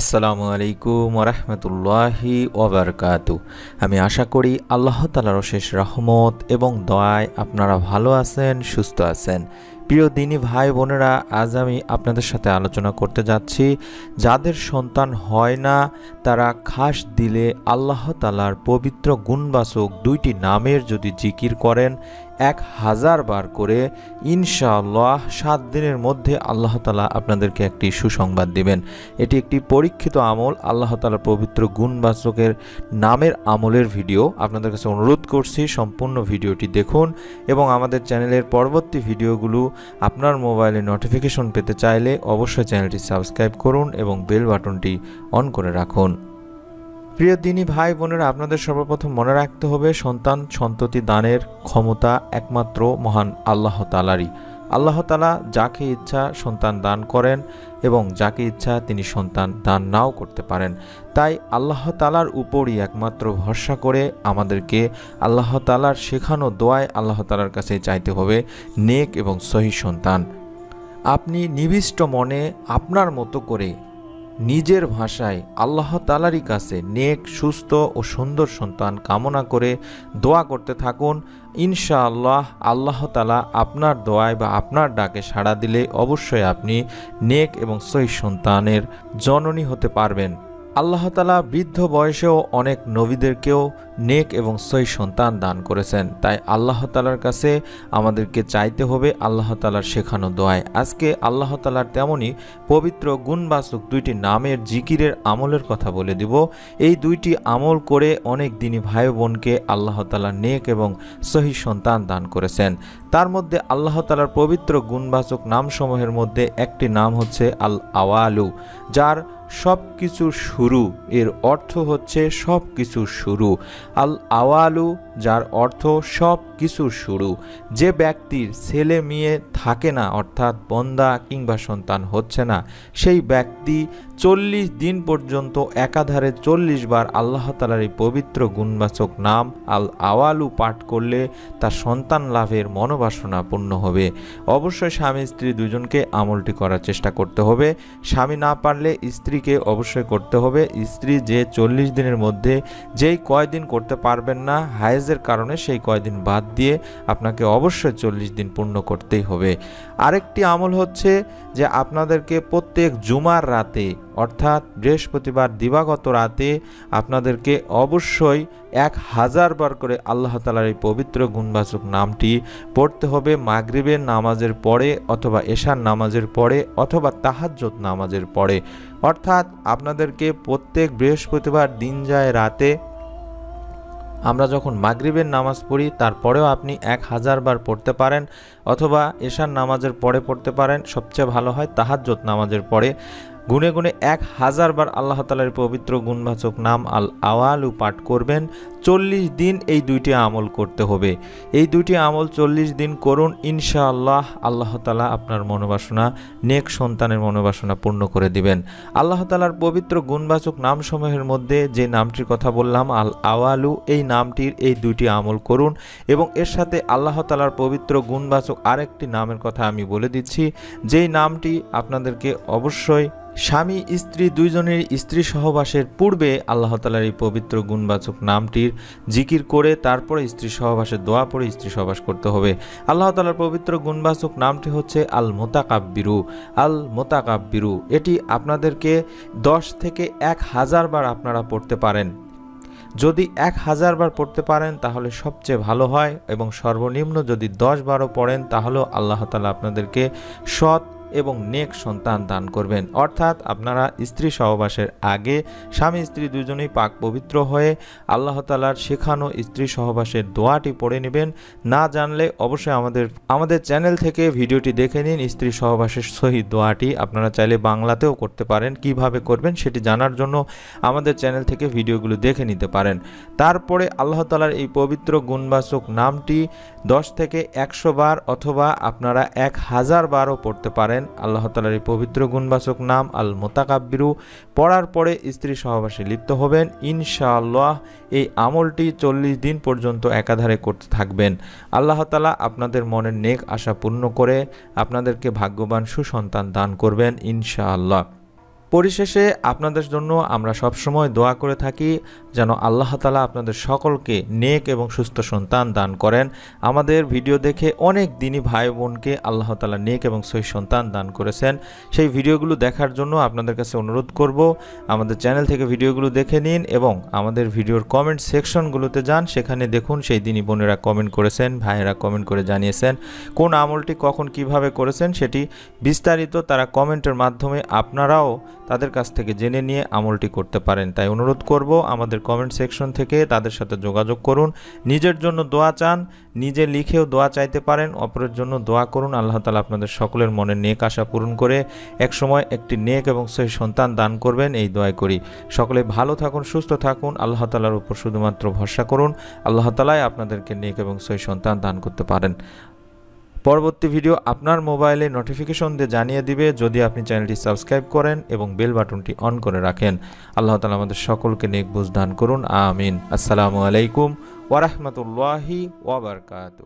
আসসালামু আলাইকুম ওরহমতুল্লাহি ওবরকাতু আমি আশা করি আল্লাহ তালার অশেষ রহমত এবং দয়ায় আপনারা ভালো আছেন, সুস্থ আছেন। প্রিয় দিনী ভাই বোনেরা, আজ আমি আপনাদের সাথে আলোচনা করতে যাচ্ছি। যাদের সন্তান হয় না, তারা খাস দিলে আল্লাহ তালার পবিত্র গুণবাচক দুইটি নামের যদি জিকির করেন এক হাজার বার করে ইনশাআল্লাহ সাত দিনের মধ্যে আল্লাহ তালা আপনাদেরকে একটি সুসংবাদ দিবেন। এটি একটি পরীক্ষিত আমল, আল্লাহ তালার পবিত্র গুণবাচকের নামের আমলের ভিডিও। আপনাদের কাছে অনুরোধ করছি সম্পূর্ণ ভিডিওটি দেখুন এবং আমাদের চ্যানেলের পরবর্তী ভিডিওগুলো আপনার মোবাইলে নোটিফিকেশন পেতে চাইলে অবশ্যই চ্যানেলটি সাবস্ক্রাইব করুন এবং বেল বাটনটি অন করে রাখুন। প্রিয় দিনী ভাই বোনেরা, আপনাদের সর্বপ্রথম মনে রাখতে হবে, সন্তান সন্ততি দানের ক্ষমতা একমাত্র মহান আল্লাহ তালারই আল্লাহ তালা যাকে ইচ্ছা সন্তান দান করেন এবং যাকে ইচ্ছা তিনি সন্তান দান নাও করতে পারেন। তাই আল্লাহ তালার উপরই একমাত্র ভরসা করে আমাদেরকে আল্লাহ তালার শেখানো দোয়ায় আল্লাহ তালার কাছে চাইতে হবে, নেক এবং সহি সন্তান। আপনি নিবিষ্ট মনে আপনার মতো করে নিজের ভাষায় আল্লাহ তালারই কাছে নেক, সুস্থ ও সুন্দর সন্তান কামনা করে দোয়া করতে থাকুন। ইনশাআল্লাহ আল্লাহ তালা আপনার দোয়ায় বা আপনার ডাকে সাড়া দিলে অবশ্যই আপনি নেক এবং সহি সন্তানের জননী হতে পারবেন। আল্লাহ তালা বৃদ্ধ বয়সেও অনেক নবীদেরকেও নেক এবং সই সন্তান দান করেছেন। তাই আল্লাহ তালার কাছে আমাদেরকে চাইতে হবে আল্লাহ তালার শেখানো দোয়ায়। আজকে আল্লাহ তালার তেমনই পবিত্র গুণবাচক দুইটি নামের জিকিরের আমলের কথা বলে দিব। এই দুইটি আমল করে অনেক দিনই ভাই বোনকে আল্লাহ তালা নেক এবং সহি সন্তান দান করেছেন। তার মধ্যে আল্লাহ তালার পবিত্র গুণবাচক নামসমূহের মধ্যে একটি নাম হচ্ছে আল আওয়ালু যার সব কিছুর শুরু, এর অর্থ হচ্ছে সব কিছুর শুরু। আল আওয়ালু, যার অর্থ সব কিছুর শুরু। যে ব্যক্তির ছেলে মেয়ে থাকে না, অর্থাৎ বন্দা কিংবা সন্তান হচ্ছে না, সেই ব্যক্তি চল্লিশ দিন পর্যন্ত একাধারে চল্লিশ বার আল্লাহ তালার এই পবিত্র গুণবাচক নাম আল আওয়ালু পাঠ করলে তার সন্তান লাভের মনোবাসনা পূর্ণ হবে। অবশ্যই স্বামী স্ত্রী দুজনকে আমলটি করার চেষ্টা করতে হবে। স্বামী না পারলে স্ত্রীকে অবশ্যই করতে হবে। স্ত্রী যে চল্লিশ দিনের মধ্যে যেই কয়দিন করতে পারবেন না। হায়েজের কারণে সেই কয়দিন বাদ দিয়ে আপনাকে অবশ্যই চল্লিশ দিন পূর্ণ করতেই হবে। আরেকটি আমল হচ্ছে যে আপনাদেরকে প্রত্যেক জুমার রাতে, অর্থাৎ বৃহস্পতিবার দিবাগত রাতে, আপনাদেরকে অবশ্যই এক হাজার বার করে আল্লাহ তালার এই পবিত্র গুণবাচক নামটি পড়তে হবে মাগরিবের নামাজের পরে অথবা এশার নামাজের পরে অথবা তাহাজ্জত নামাজের পরে। অর্থাৎ আপনাদেরকে প্রত্যেক বৃহস্পতিবার দিন যায় রাতে আমরা যখন মাগরিবের নামাজ পড়ি, তারপরেও আপনি এক হাজার বার পড়তে পারেন অথবা এশার নামাজের পরে পড়তে পারেন। সবচেয়ে ভালো হয় তাহাজ্জত নামাজের পরে। গুনে গুনে এক হাজার বার আল্লাহ তালার পবিত্র গুণবাচক নাম আল আওয়ালু পাঠ করবেন। চল্লিশ দিন এই দুইটি আমল করতে হবে। এই দুইটি আমল চল্লিশ দিন করুন, ইনশাআল্লাহ আল্লাহ তালা আপনার মনোবাসনা, নেক সন্তানের মনোবাসনা পূর্ণ করে দিবেন। আল্লাহ তালার পবিত্র গুণবাচক নামসমূহের মধ্যে যে নামটির কথা বললাম, আল আওয়ালু, এই নামটির এই দুইটি আমল করুন এবং এর সাথে আল্লাহ তালার পবিত্র গুণবাচক আরেকটি নামের কথা আমি বলে দিচ্ছি। যেই নামটি আপনাদেরকে অবশ্যই স্বামী, স্ত্রী দুইজনের স্ত্রী সহবাসের পূর্বে আল্লাহ তালার এই পবিত্র গুণবাচক নামটির জিকির করে তারপরে স্ত্রী সহবাসের দোয়া পড়ে স্ত্রী সহবাস করতে হবে। আল্লাহ তালার পবিত্র গুণবাচক নামটি হচ্ছে আল মোতাকাব্বিরু আল মোতাকাব্বিরু এটি আপনাদেরকে দশ থেকে এক হাজার বার আপনারা পড়তে পারেন। যদি এক হাজার বার পড়তে পারেন, তাহলে সবচেয়ে ভালো হয় এবং সর্বনিম্ন যদি দশ বারও পড়েন, তাহলেও আল্লাহ তালা আপনাদেরকে সৎ এবং নেক সন্তান দান করবেন। অর্থাৎ আপনারা স্ত্রী সহবাসের আগে স্বামী স্ত্রী দুজনেই পাক পবিত্র হয়ে আল্লাহ তালার শেখানো স্ত্রী সহবাসের দোয়াটি পড়ে নেবেন। না জানলে অবশ্যই আমাদের আমাদের চ্যানেল থেকে ভিডিওটি দেখে নিন। স্ত্রী সহবাসের সহি দোয়াটি আপনারা চাইলে বাংলাতেও করতে পারেন। কীভাবে করবেন সেটি জানার জন্য আমাদের চ্যানেল থেকে ভিডিওগুলো দেখে নিতে পারেন। তারপরে আল্লাহ তালার এই পবিত্র গুণবাচক নামটি দশ থেকে একশো বার অথবা আপনারা এক হাজার বারও পড়তে পারেন। আল্লাহ তালার এই পবিত্র গুণবাচক নাম আল মোতাকাব্বিরু পড়ার পরে স্ত্রী সহবাসে লিপ্ত হবেন। ইনশাআল্লাহ এই আমলটি চল্লিশ দিন পর্যন্ত একাধারে করতে থাকবেন। আল্লাহ তালা আপনাদের মনের নেক আশা পূর্ণ করে আপনাদেরকে ভাগ্যবান সুসন্তান দান করবেন ইনশাআল্লাহ। পরিশেষে আপনাদের জন্য আমরা সবসময় দোয়া করে থাকি যেন আল্লাহ তালা আপনাদের সকলকে নেক এবং সুস্থ সন্তান দান করেন। আমাদের ভিডিও দেখে অনেক দিনই ভাই বোনকে আল্লাহ তালা নেক এবং সহি সন্তান দান করেছেন। সেই ভিডিওগুলো দেখার জন্য আপনাদের কাছে অনুরোধ করব, আমাদের চ্যানেল থেকে ভিডিওগুলো দেখে নিন এবং আমাদের ভিডিওর কমেন্ট সেকশনগুলোতে যান। সেখানে দেখুন সেই দিনই বোনেরা কমেন্ট করেছেন, ভাইয়েরা কমেন্ট করে জানিয়েছেন, কোন আমলটি কখন কীভাবে করেছেন সেটি বিস্তারিত তারা কমেন্টের মাধ্যমে আপনারাও তাদের কাছ থেকে জেনে নিয়ে আমলটি করতে পারেন। তাই অনুরোধ করব, আমাদের কমেন্ট সেকশন থেকে তাদের সাথে যোগাযোগ করুন। নিজের জন্য দোয়া চান, নিজে লিখেও দোয়া চাইতে পারেন, অপরের জন্য দোয়া করুন। আল্লাহ তালা আপনাদের সকলের মনের নেক আশা পূরণ করে একসময় একটি নেক এবং সেই সন্তান দান করবেন, এই দোয়া করি। সকলে ভালো থাকুন, সুস্থ থাকুন, আল্লাহ তালার উপর শুধুমাত্র ভরসা করুন। আল্লাহ তালাই আপনাদেরকে নেক এবং সই সন্তান দান করতে পারেন। পরবর্তী ভিডিও আপনার মোবাইলে নোটিফিকেশন দিয়ে জানিয়ে দিবে যদি আপনি চ্যানেলটি সাবস্ক্রাইব করেন এবং বেল বাটনটি অন করে রাখেন। আল্লাহ তালা আমাদের সকলকে নেক বুঝ দান করুন। আমিন। আসসালামু আলাইকুম ওরহমতুল্লাহি ওবরকাতু